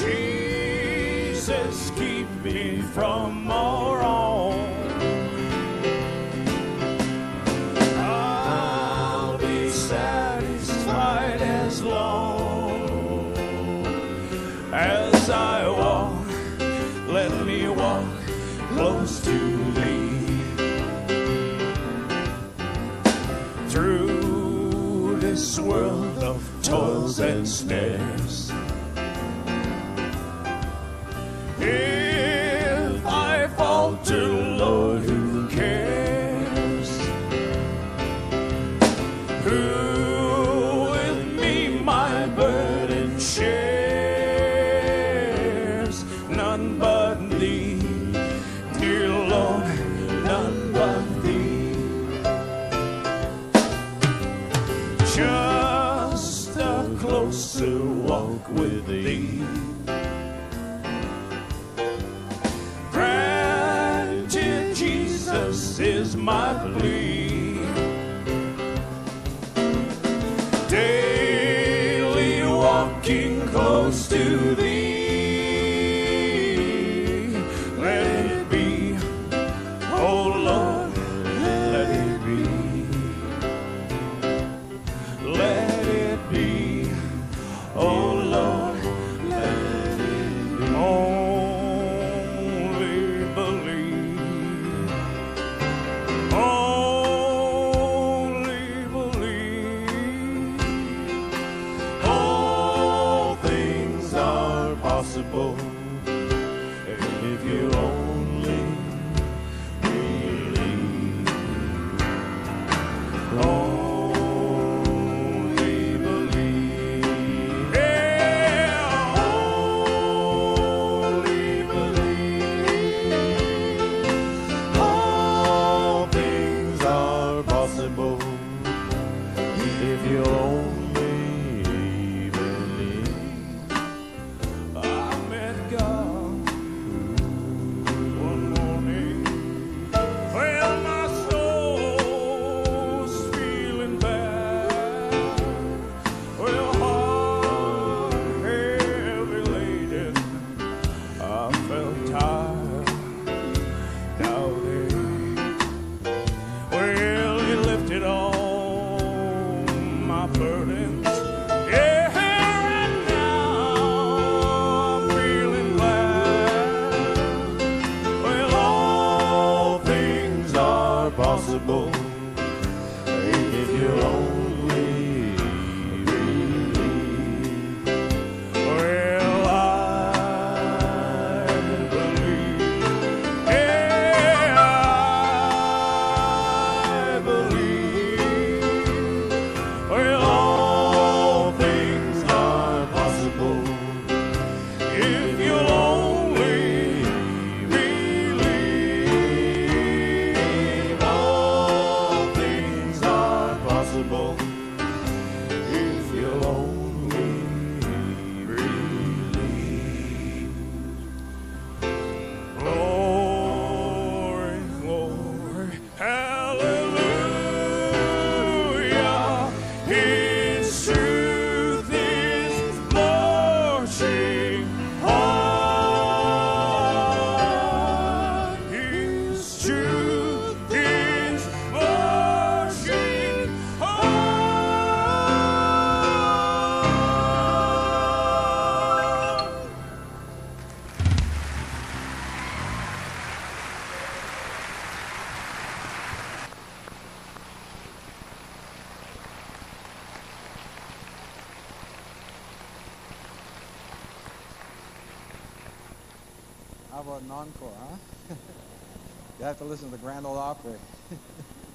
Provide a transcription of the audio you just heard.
Jesus, keep me from all wrong. I'll be satisfied as long as I walk. Let me walk close to thee. Through this world of toils and snares. is to walk with thee. Cry Jesus is my plea. Daily walking close to thee. own. are possible if you're only How about an encore, huh? you have to listen to the Grand Ole Opry.